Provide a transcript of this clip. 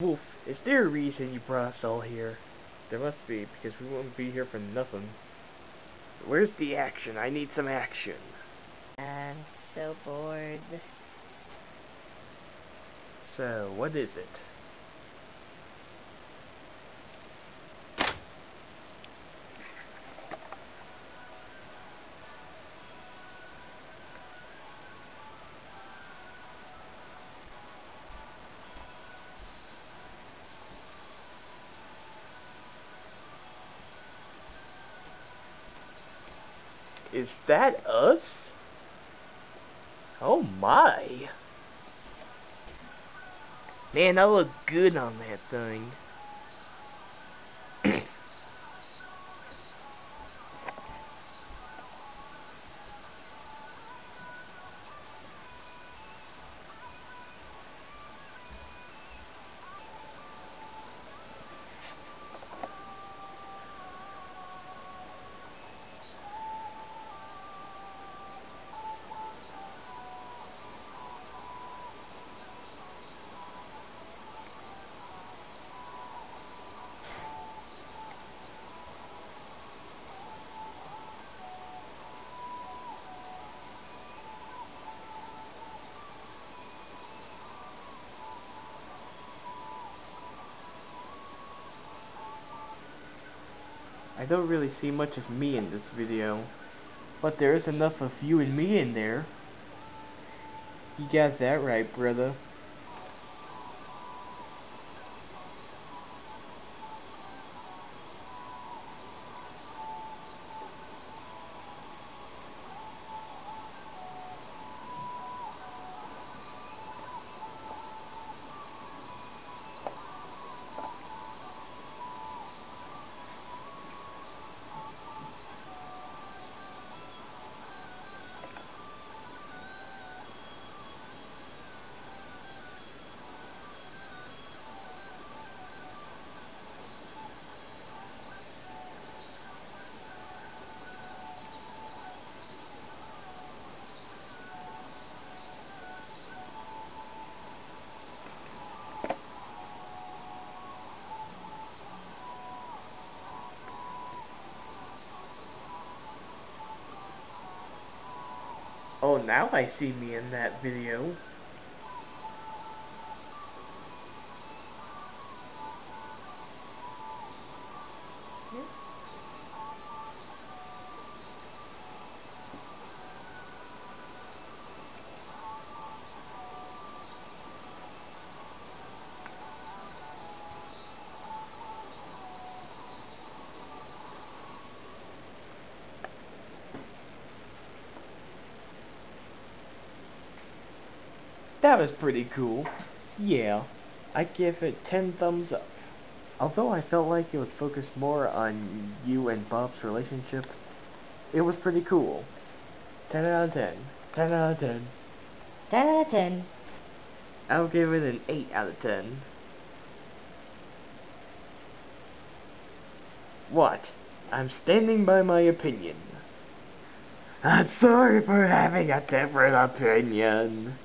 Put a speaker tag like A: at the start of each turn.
A: Wolf, is there a reason you brought us all here? There must be, because we wouldn't be here for nothing. Where's the action? I need some action.
B: I'm so bored.
A: So, what is it? Is that us? Oh my. Man, I look good on that thing. I don't really see much of me in this video, but there is enough of you and me in there. You got that right, brother. Oh, now I see me in that video. That was pretty cool. Yeah, I give it 10 thumbs up. Although I felt like it was focused more on you and Bob's relationship, it was pretty cool. 10 out of 10. 10 out of 10.
B: 10 out of 10.
A: I'll give it an 8 out of 10. What? I'm standing by my opinion. I'm sorry for having a different opinion.